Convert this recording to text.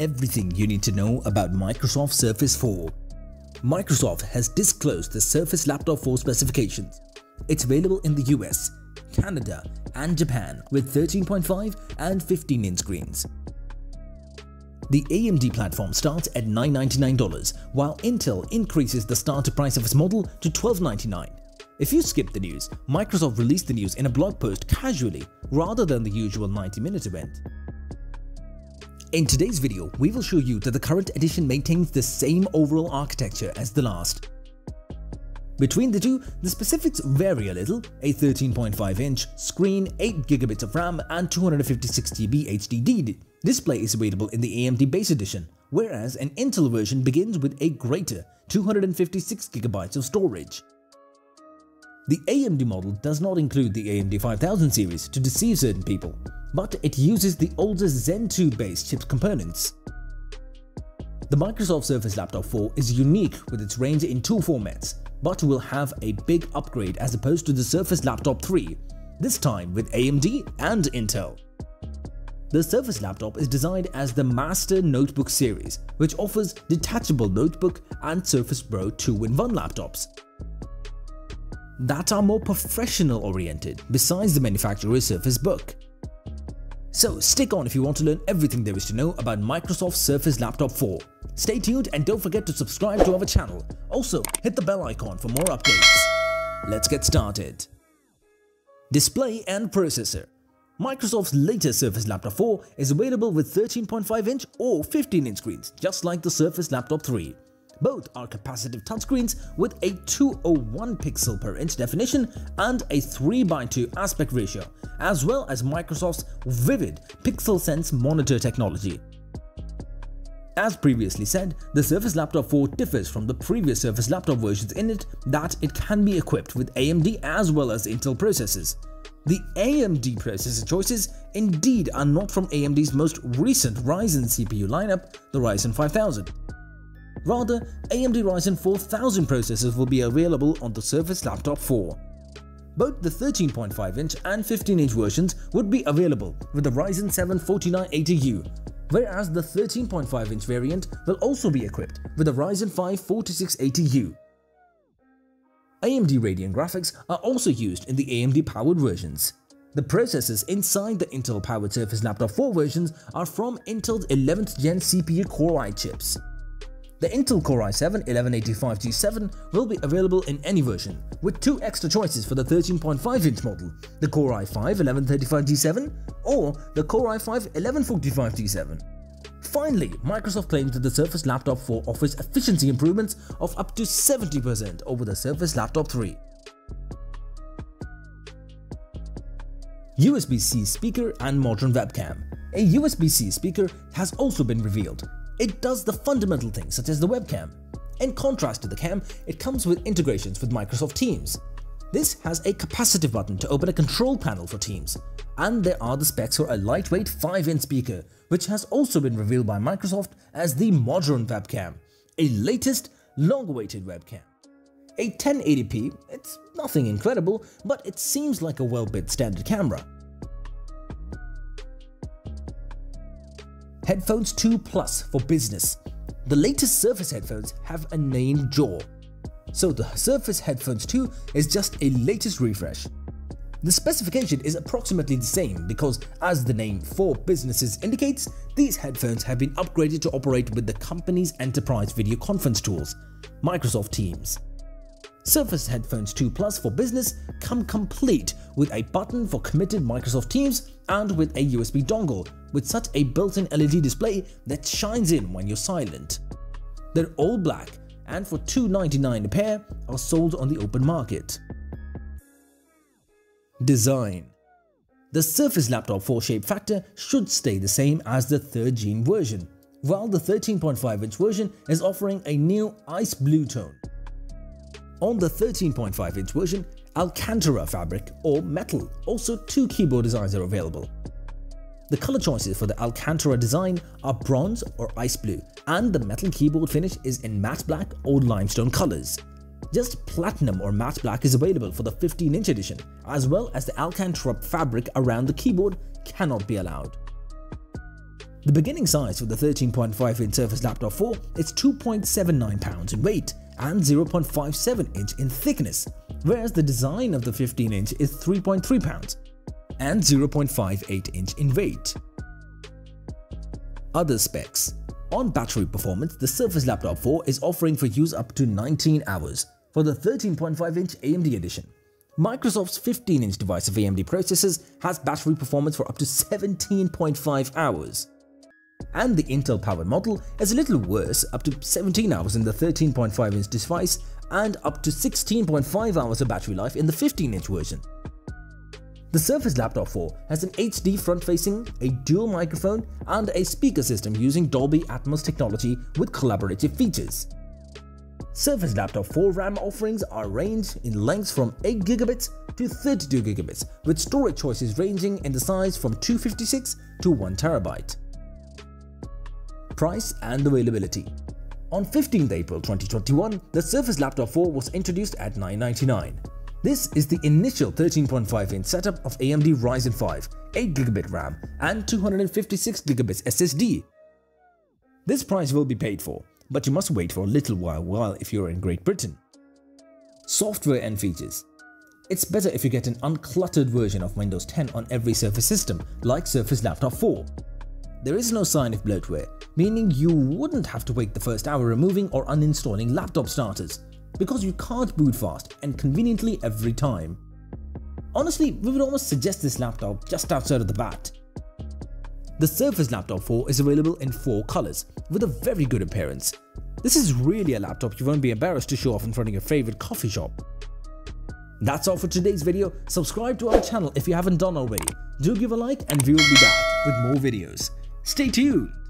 everything you need to know about Microsoft Surface 4. Microsoft has disclosed the Surface Laptop 4 specifications. It's available in the US, Canada and Japan with 13.5 and 15-inch screens. The AMD platform starts at $999 while Intel increases the starter price of its model to $1299. If you skip the news, Microsoft released the news in a blog post casually rather than the usual 90-minute event. In today's video, we will show you that the current edition maintains the same overall architecture as the last. Between the two, the specifics vary a little, a 13.5-inch screen, 8GB of RAM and 256GB HDD display is available in the AMD base edition, whereas an Intel version begins with a greater 256GB of storage. The AMD model does not include the AMD 5000 series to deceive certain people, but it uses the older Zen 2 based chip components. The Microsoft Surface Laptop 4 is unique with its range in two formats, but will have a big upgrade as opposed to the Surface Laptop 3, this time with AMD and Intel. The Surface Laptop is designed as the Master Notebook series, which offers detachable notebook and Surface Pro 2-in-1 laptops that are more professional oriented besides the manufacturer's Surface Book. So stick on if you want to learn everything there is to know about Microsoft Surface Laptop 4. Stay tuned and don't forget to subscribe to our channel. Also, hit the bell icon for more updates. Let's get started. Display and Processor Microsoft's latest Surface Laptop 4 is available with 13.5-inch or 15-inch screens, just like the Surface Laptop 3. Both are capacitive touchscreens with a 201 pixel per inch definition and a 3x2 aspect ratio, as well as Microsoft's Vivid PixelSense monitor technology. As previously said, the Surface Laptop 4 differs from the previous Surface Laptop versions in it that it can be equipped with AMD as well as Intel processors. The AMD processor choices indeed are not from AMD's most recent Ryzen CPU lineup, the Ryzen 5000. Rather, AMD Ryzen 4000 processors will be available on the Surface Laptop 4. Both the 13.5-inch and 15-inch versions would be available with the Ryzen 7 4980U, whereas the 13.5-inch variant will also be equipped with the Ryzen 5 4680U. AMD Radeon graphics are also used in the AMD-powered versions. The processors inside the Intel-powered Surface Laptop 4 versions are from Intel's 11th gen CPU Core i chips. The Intel Core i7 1185G7 will be available in any version, with two extra choices for the 13.5-inch model, the Core i5 1135G7 or the Core i5 1145G7. Finally, Microsoft claims that the Surface Laptop 4 offers efficiency improvements of up to 70% over the Surface Laptop 3. USB-C speaker and modern webcam. A USB-C speaker has also been revealed, it does the fundamental things such as the webcam. In contrast to the cam, it comes with integrations with Microsoft Teams. This has a capacitive button to open a control panel for Teams, and there are the specs for a lightweight 5-inch speaker, which has also been revealed by Microsoft as the modern webcam, a latest long-awaited webcam. A 1080p, it's nothing incredible, but it seems like a well-built standard camera. Headphones 2 Plus for business. The latest Surface headphones have a named jaw. So the Surface Headphones 2 is just a latest refresh. The specification is approximately the same because as the name for businesses indicates, these headphones have been upgraded to operate with the company's enterprise video conference tools, Microsoft Teams. Surface Headphones 2 Plus for Business come complete with a button for committed Microsoft Teams and with a USB dongle with such a built-in LED display that shines in when you're silent. They're all black and for $2.99 a pair are sold on the open market. Design The Surface Laptop 4 shape factor should stay the same as the 3rd gen version, while the 13.5-inch version is offering a new ice blue tone. On the 13.5-inch version, Alcantara fabric or metal, also two keyboard designs are available. The color choices for the Alcantara design are bronze or ice blue, and the metal keyboard finish is in matte black or limestone colors. Just platinum or matte black is available for the 15-inch edition, as well as the Alcantara fabric around the keyboard cannot be allowed. The beginning size for the 13.5-inch Surface Laptop 4 is 2.79 pounds in weight and 0.57 inch in thickness, whereas the design of the 15-inch is 3.3 pounds and 0.58 inch in weight. Other specs On battery performance, the Surface Laptop 4 is offering for use up to 19 hours for the 13.5-inch AMD edition. Microsoft's 15-inch device of AMD processors has battery performance for up to 17.5 hours. And the Intel-powered model is a little worse, up to 17 hours in the 13.5-inch device and up to 16.5 hours of battery life in the 15-inch version. The Surface Laptop 4 has an HD front-facing, a dual microphone, and a speaker system using Dolby Atmos technology with collaborative features. Surface Laptop 4 RAM offerings are ranged in lengths from 8GB to 32GB, with storage choices ranging in the size from 256 to 1TB. Price and availability On 15th April 2021, the Surface Laptop 4 was introduced at 999. This is the initial 13.5-inch setup of AMD Ryzen 5, 8GB RAM and 256GB SSD. This price will be paid for, but you must wait for a little while while if you're in Great Britain. Software and features It's better if you get an uncluttered version of Windows 10 on every Surface system, like Surface Laptop 4. There is no sign of bloatware, meaning you wouldn't have to wait the first hour removing or uninstalling laptop starters, because you can't boot fast and conveniently every time. Honestly, we would almost suggest this laptop just outside of the bat. The Surface Laptop 4 is available in 4 colors with a very good appearance. This is really a laptop you won't be embarrassed to show off in front of your favorite coffee shop. That's all for today's video. Subscribe to our channel if you haven't done already. Do give a like and we will be back with more videos. Stay tuned!